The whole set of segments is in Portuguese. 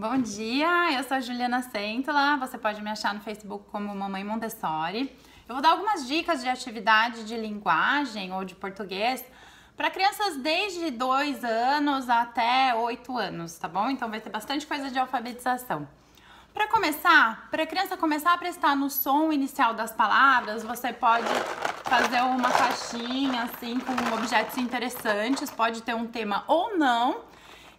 Bom dia, eu sou a Juliana Centla. Você pode me achar no Facebook como Mamãe Montessori. Eu vou dar algumas dicas de atividade de linguagem ou de português para crianças desde 2 anos até 8 anos, tá bom? Então vai ter bastante coisa de alfabetização. Para começar, para a criança começar a prestar no som inicial das palavras, você pode fazer uma caixinha assim com objetos interessantes, pode ter um tema ou não.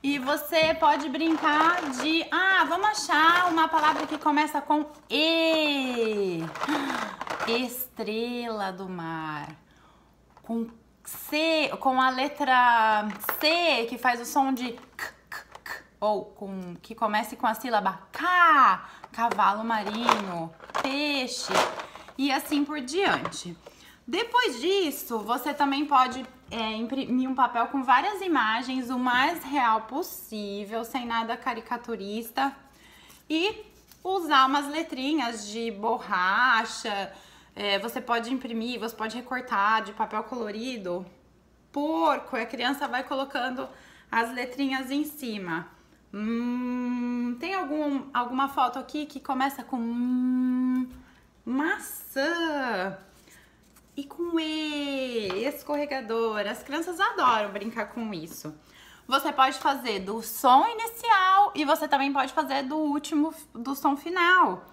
E você pode brincar de, ah, vamos achar uma palavra que começa com E. Estrela do mar. Com C, com a letra C que faz o som de k, k, k, ou com que comece com a sílaba K, cavalo marinho, peixe e assim por diante. Depois disso, você também pode é, imprimir um papel com várias imagens, o mais real possível, sem nada caricaturista, e usar umas letrinhas de borracha. É, você pode imprimir, você pode recortar de papel colorido, porco, a criança vai colocando as letrinhas em cima. Hum, tem algum, alguma foto aqui que começa com hum, maçã e com E, escorregador. As crianças adoram brincar com isso. Você pode fazer do som inicial e você também pode fazer do último, do som final.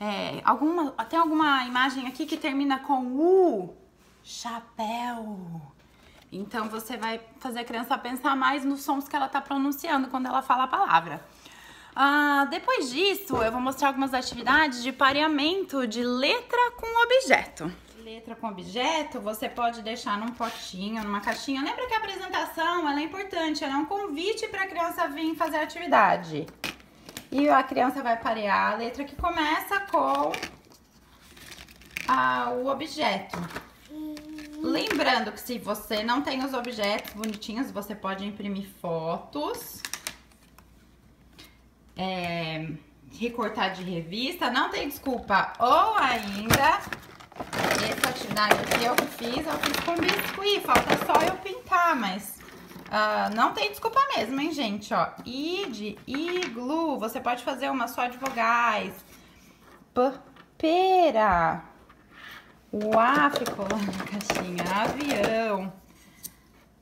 É, alguma, tem alguma imagem aqui que termina com U, chapéu. Então você vai fazer a criança pensar mais nos sons que ela está pronunciando quando ela fala a palavra. Ah, depois disso, eu vou mostrar algumas atividades de pareamento de letra com objeto letra com objeto, você pode deixar num potinho, numa caixinha. Lembra que a apresentação ela é importante, ela é um convite para a criança vir fazer a atividade. E a criança vai parear a letra que começa com a, o objeto. Lembrando que se você não tem os objetos bonitinhos, você pode imprimir fotos. É, recortar de revista, não tem desculpa. Ou ainda essa atividade aqui eu fiz, eu fiz com biscuit, falta só eu pintar, mas uh, não tem desculpa mesmo, hein, gente, ó. I de iglu, você pode fazer uma só de vogais. P, pera. O A ficou lá na caixinha, avião.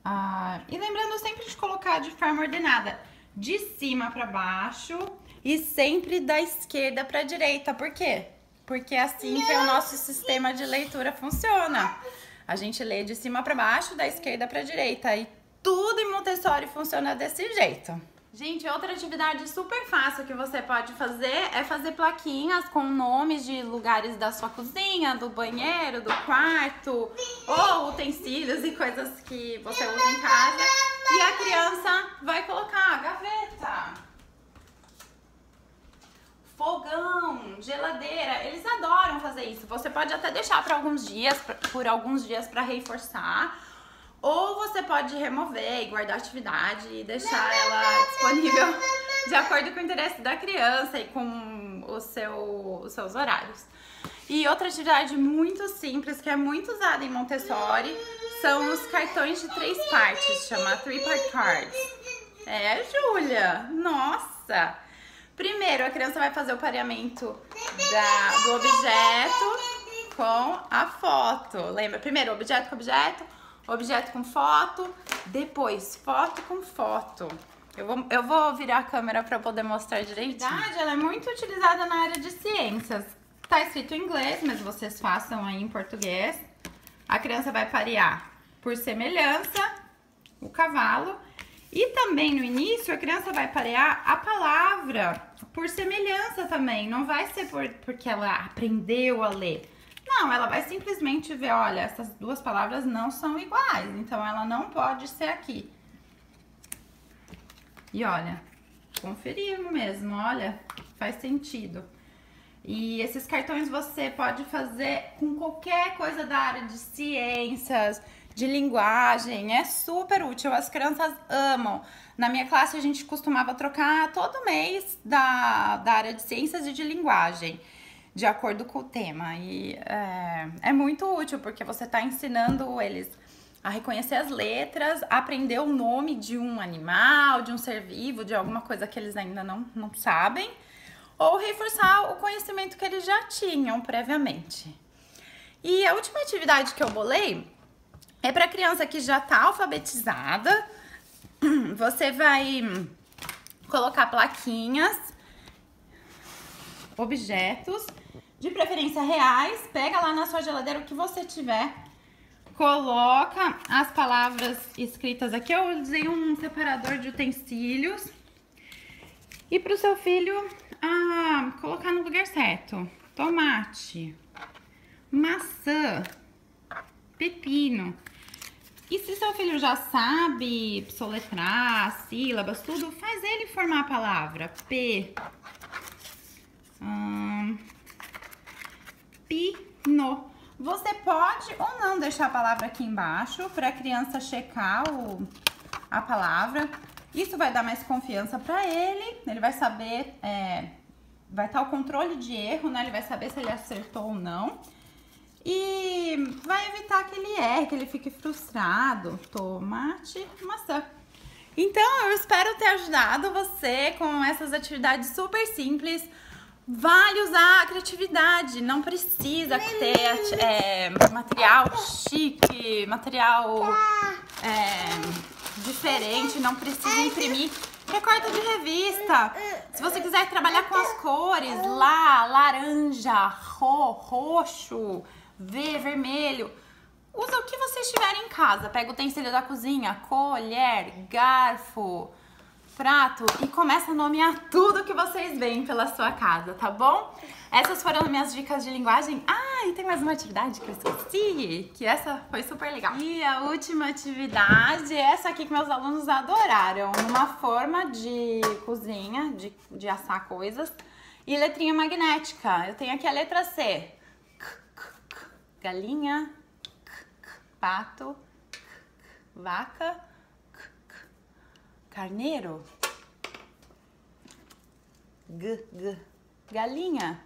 Ah, e lembrando sempre de colocar de forma ordenada, de cima para baixo e sempre da esquerda para direita. Por quê? Porque é assim que o nosso sistema de leitura funciona. A gente lê de cima para baixo, da esquerda para direita e tudo em Montessori funciona desse jeito. Gente, outra atividade super fácil que você pode fazer é fazer plaquinhas com nomes de lugares da sua cozinha, do banheiro, do quarto, ou utensílios e coisas que você usa em casa. E a criança vai colocar a gaveta, fogão, geladeira, eles adoram fazer isso. Você pode até deixar para alguns dias, por alguns dias para reforçar, ou você pode remover e guardar a atividade e deixar ela disponível de acordo com o interesse da criança e com o seu, os seus horários. E outra atividade muito simples, que é muito usada em Montessori, são os cartões de três partes, chama Three Part Cards. É, Júlia, nossa! Primeiro, a criança vai fazer o pareamento da, do objeto com a foto. Lembra? Primeiro, objeto com objeto, objeto com foto, depois foto com foto. Eu vou, eu vou virar a câmera para poder mostrar direitinho. A ela é muito utilizada na área de ciências. Tá escrito em inglês, mas vocês façam aí em português. A criança vai parear por semelhança o cavalo e também no início a criança vai parear a palavra por semelhança também. Não vai ser por, porque ela aprendeu a ler. Não, ela vai simplesmente ver, olha, essas duas palavras não são iguais, então ela não pode ser aqui. E olha, conferimos mesmo, olha, faz sentido. E esses cartões você pode fazer com qualquer coisa da área de ciências, de linguagem, é super útil, as crianças amam. Na minha classe a gente costumava trocar todo mês da, da área de ciências e de linguagem, de acordo com o tema. E é, é muito útil porque você está ensinando eles a reconhecer as letras, aprender o nome de um animal, de um ser vivo, de alguma coisa que eles ainda não, não sabem, ou reforçar o conhecimento que eles já tinham previamente. E a última atividade que eu bolei é para criança que já está alfabetizada. Você vai colocar plaquinhas, objetos, de preferência reais. Pega lá na sua geladeira o que você tiver. Coloca as palavras escritas aqui. Eu usei um separador de utensílios. E para o seu filho ah, colocar no lugar certo. Tomate, maçã, pepino. E se seu filho já sabe soletrar, sílabas, tudo, faz ele formar a palavra. P. Hum, pino. Você pode ou não deixar a palavra aqui embaixo para a criança checar o, a palavra. Isso vai dar mais confiança para ele. Ele vai saber, é, vai estar o controle de erro, né? Ele vai saber se ele acertou ou não. E vai evitar que ele erre, que ele fique frustrado. Tomate, maçã. Então, eu espero ter ajudado você com essas atividades super simples. Vale usar a criatividade, não precisa ter é, material chique, material é, diferente, não precisa imprimir recorta de revista. Se você quiser trabalhar com as cores, lá, laranja, ro, roxo, V, vermelho. Usa o que vocês tiverem em casa. Pega o utensílio da cozinha, colher, garfo, prato e começa a nomear tudo que vocês veem pela sua casa, tá bom? Essas foram minhas dicas de linguagem. Ah, e tem mais uma atividade que eu esqueci, que essa foi super legal. E a última atividade, essa aqui que meus alunos adoraram, uma forma de cozinha, de, de assar coisas, e letrinha magnética. Eu tenho aqui a letra C galinha, pato, vaca, carneiro, g, g, galinha.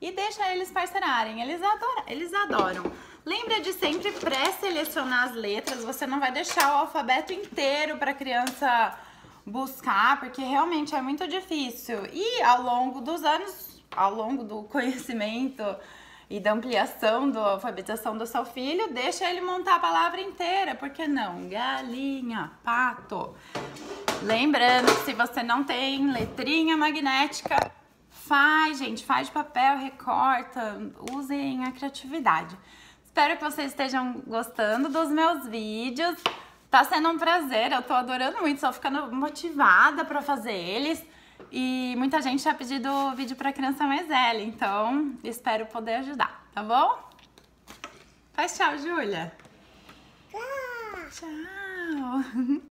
E deixa eles parcerarem, eles adoram, eles adoram. Lembra de sempre pré-selecionar as letras, você não vai deixar o alfabeto inteiro para a criança buscar, porque realmente é muito difícil. E ao longo dos anos, ao longo do conhecimento, e da ampliação da alfabetização do seu filho, deixa ele montar a palavra inteira, por que não? Galinha, pato. Lembrando se você não tem letrinha magnética, faz, gente, faz de papel, recorta, usem a criatividade. Espero que vocês estejam gostando dos meus vídeos. Tá sendo um prazer, eu tô adorando muito, só ficando motivada para fazer eles. E muita gente já pedido vídeo para criança mais velha, então espero poder ajudar, tá bom? Faz tchau, Júlia. Tchau. Tchau.